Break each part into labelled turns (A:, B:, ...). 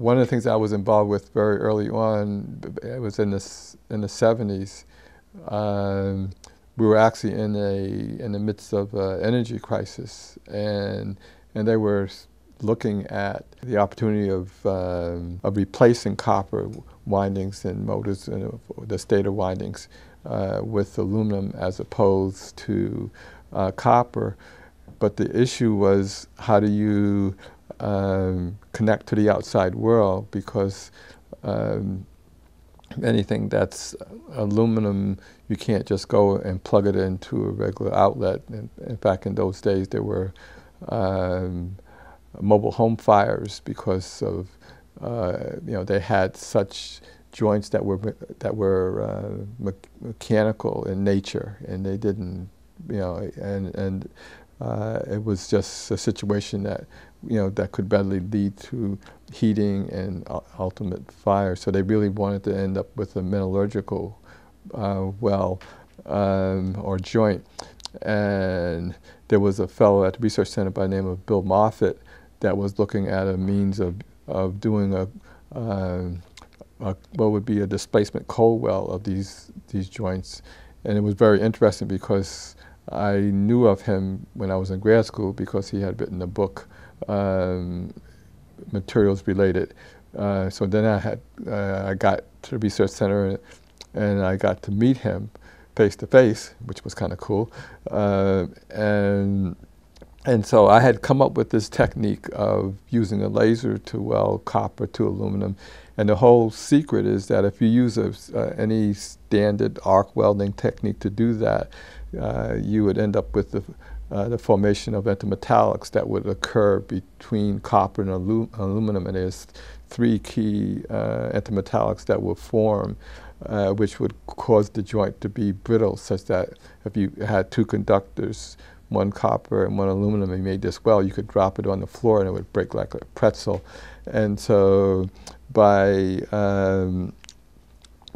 A: one of the things I was involved with very early on, it was in the, in the 70s, um, we were actually in a in the midst of an energy crisis, and and they were looking at the opportunity of um, of replacing copper windings and motors, uh, the stator windings, uh, with aluminum as opposed to uh, copper. But the issue was how do you um, connect to the outside world because um, anything that's aluminum, you can't just go and plug it into a regular outlet. In, in fact, in those days, there were um, mobile home fires because of, uh, you know, they had such joints that were that were uh, me mechanical in nature, and they didn't, you know, and and uh, it was just a situation that you know that could badly lead to heating and ultimate fire. So they really wanted to end up with a metallurgical uh, well um, or joint. And there was a fellow at the research center by the name of Bill Moffatt that was looking at a means of, of doing a, uh, a, what would be a displacement cold well of these, these joints. And it was very interesting because I knew of him when I was in grad school because he had written a book, um, materials related. Uh, so then I had, uh, I got to the research center and I got to meet him face to face, which was kind of cool. Uh, and and so I had come up with this technique of using a laser to weld copper to aluminum. And the whole secret is that if you use a, uh, any standard arc welding technique to do that, uh, you would end up with the, uh, the formation of intermetallics that would occur between copper and alu aluminum. And there's three key uh, that will form uh, which would cause the joint to be brittle such that if you had two conductors, one copper and one aluminum, and made this well, you could drop it on the floor and it would break like a pretzel. And so by um,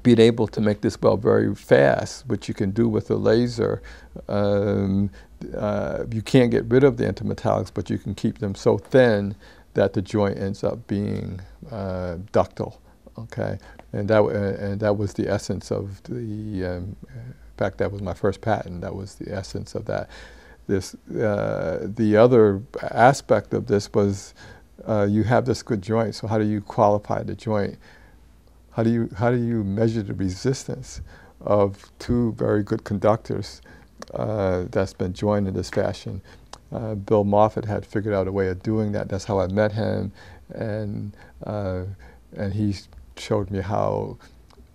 A: being able to make this well very fast, which you can do with a laser, um, uh, you can't get rid of the intermetallics, but you can keep them so thin that the joint ends up being uh, ductile. Okay, and that, uh, and that was the essence of the, um, in fact, that was my first patent. That was the essence of that. This, uh, the other aspect of this was uh, you have this good joint, so how do you qualify the joint? How do you, how do you measure the resistance of two very good conductors uh, that's been joined in this fashion? Uh, Bill Moffatt had figured out a way of doing that. That's how I met him, and uh, and he showed me how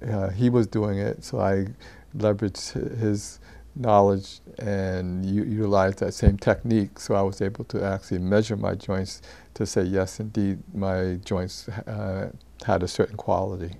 A: uh, he was doing it. So I leveraged his knowledge and utilized that same technique. So I was able to actually measure my joints to say, yes, indeed, my joints uh, had a certain quality.